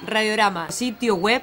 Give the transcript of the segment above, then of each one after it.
Radiorama, sitio web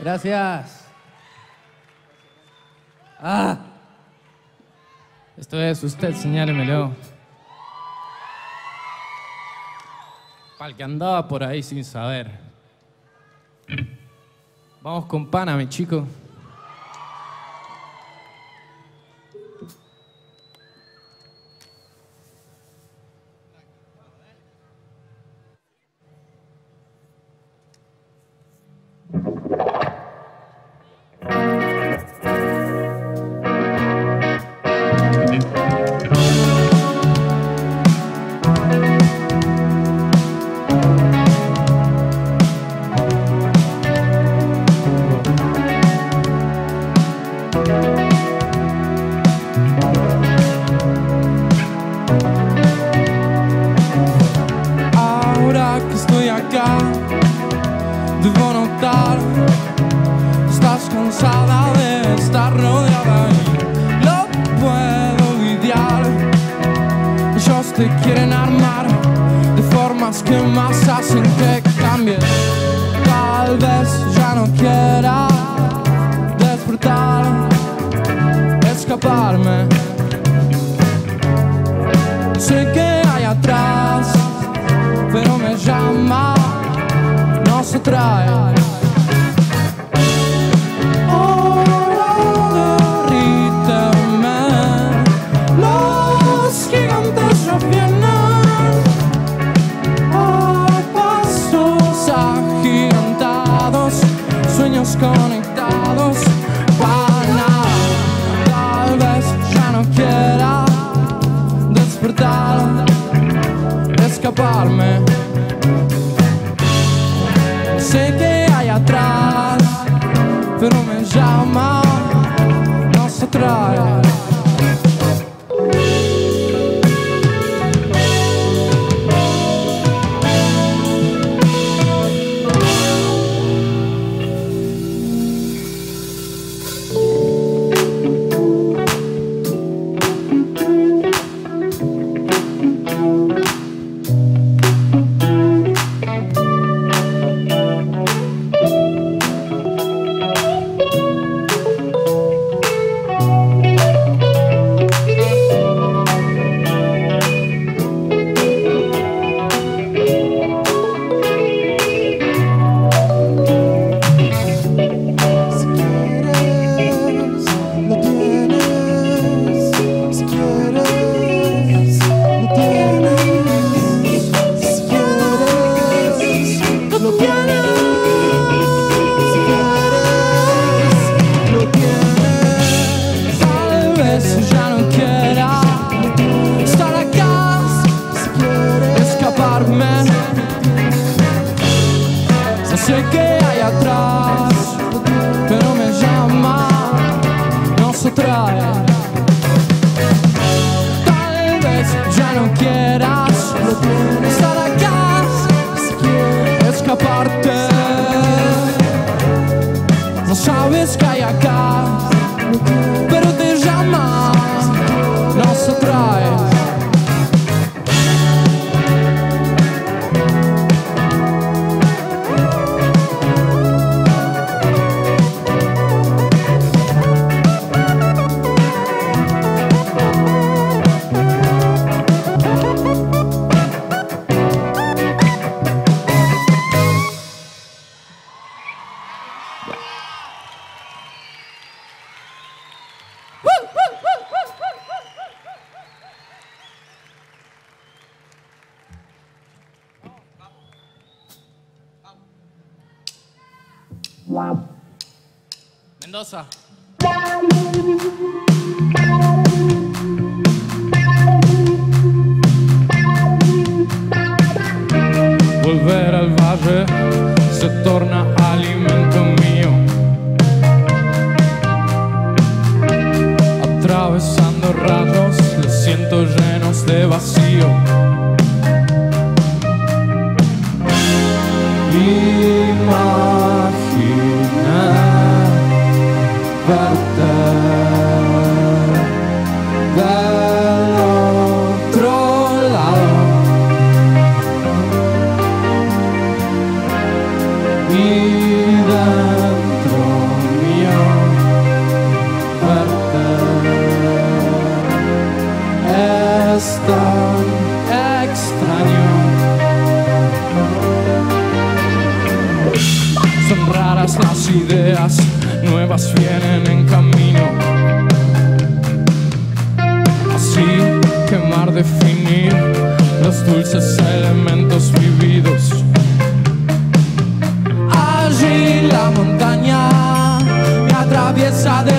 Gracias. Ah. Esto es usted, señálemelo. Para el que andaba por ahí sin saber. Vamos con pana, mi chico. scapparmene Volver al valle se torna alimento mío. Atravesando rayos, los siento llenos de vacío. Extraño. Son raras las ideas, nuevas vienen en camino. Así quemar, definir los dulces elementos vividos. Allí la montaña me atraviesa de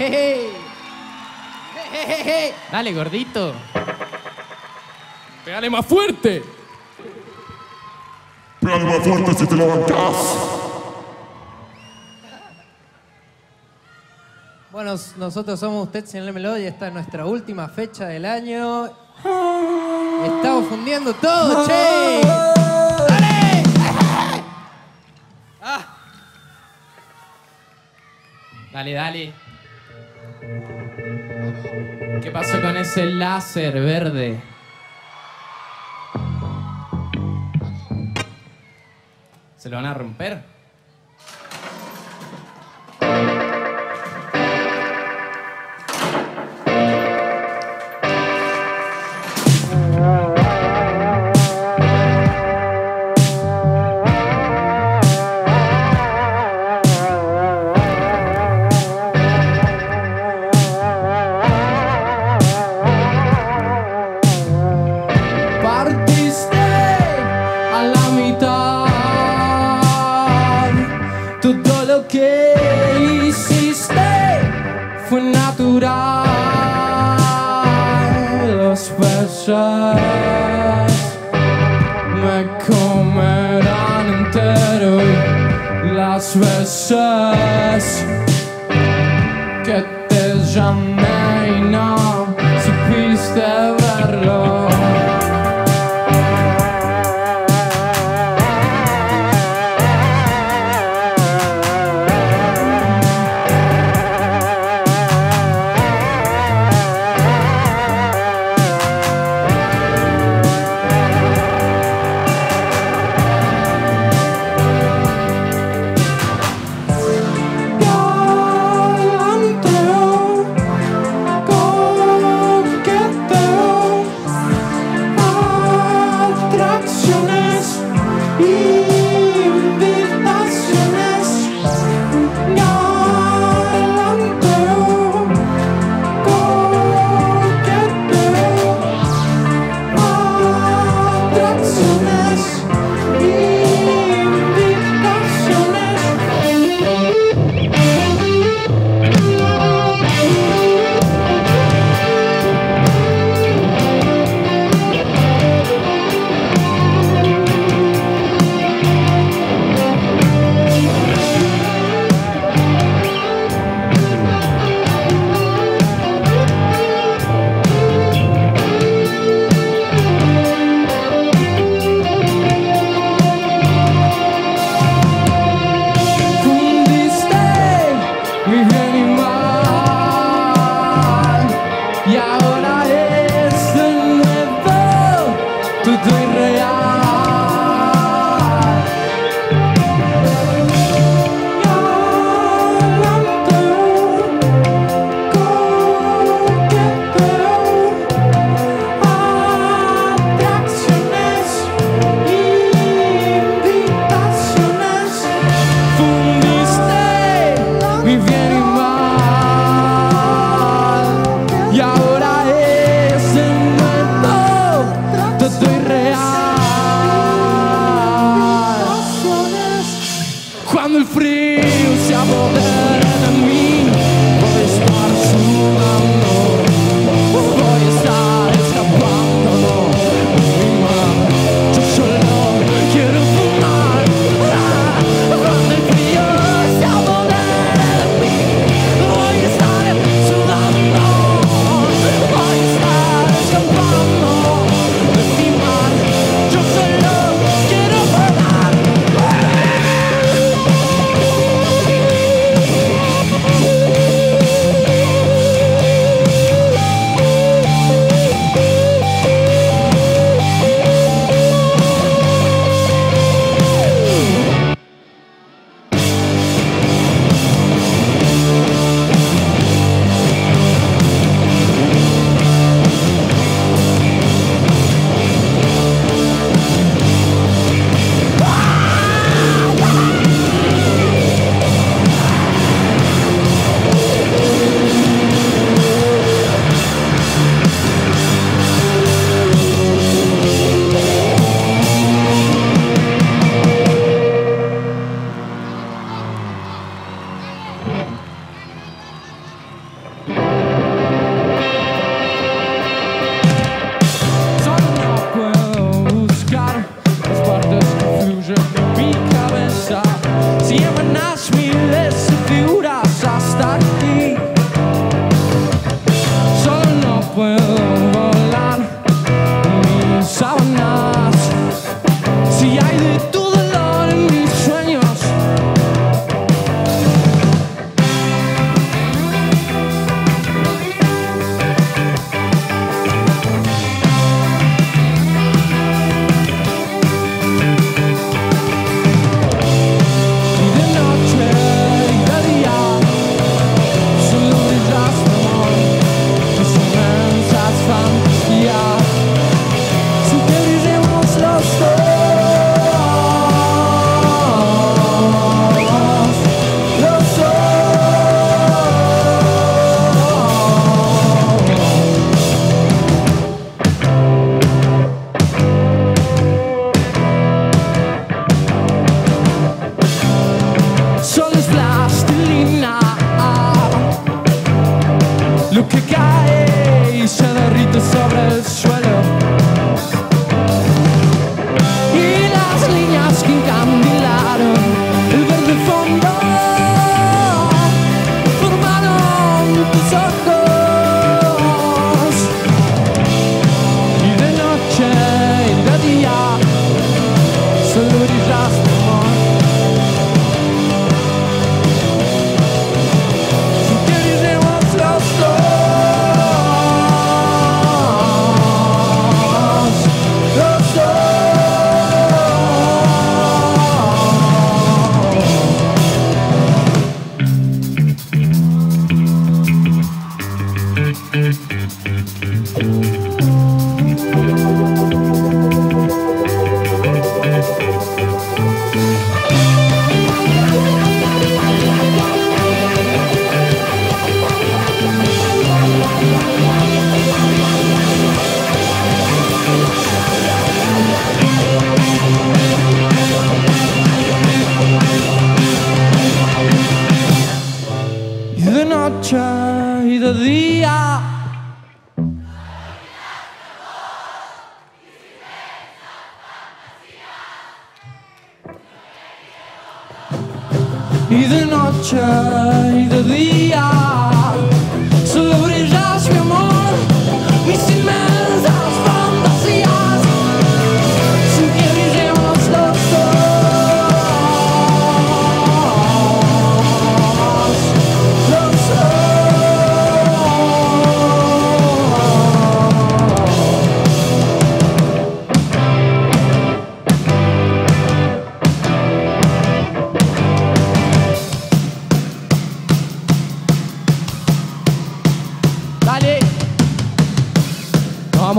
Hey, Dale, gordito. Pégale más fuerte. Pégale más fuerte si te levantas. Bueno, nosotros somos usted, señor Melody. Esta es nuestra última fecha del año. Estamos fundiendo todo, che. ¡Dale! Ah. Dale, dale. ¿Qué pasó con ese láser verde? ¿Se lo van a romper? tudo em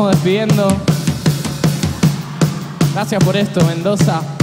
despidiendo. Gracias por esto, Mendoza.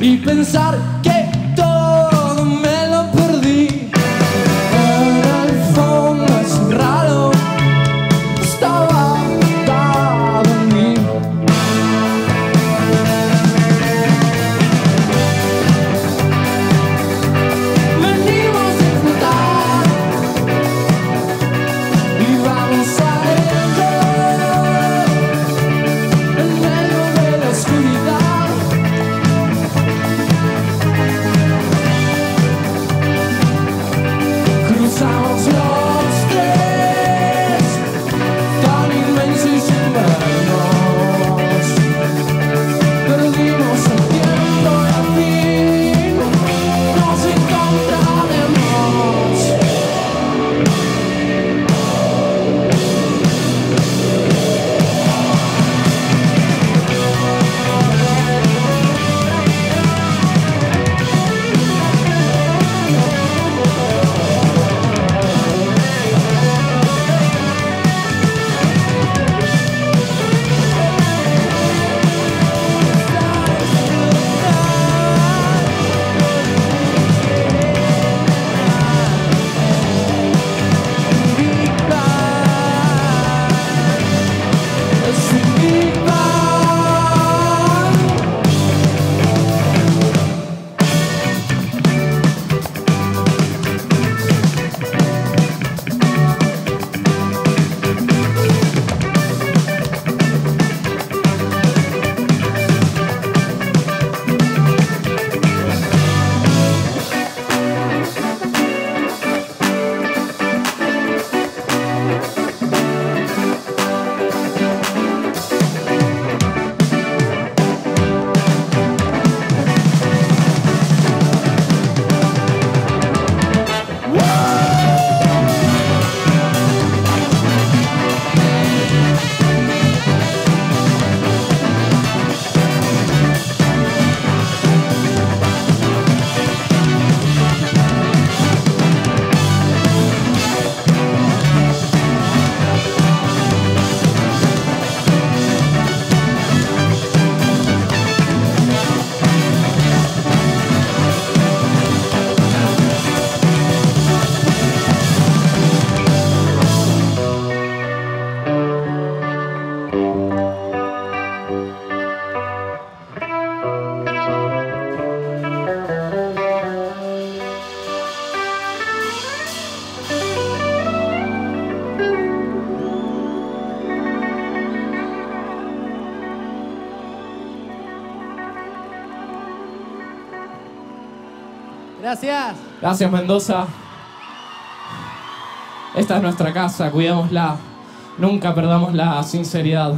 y pensar Gracias. Gracias Mendoza. Esta es nuestra casa, cuidémosla. Nunca perdamos la sinceridad.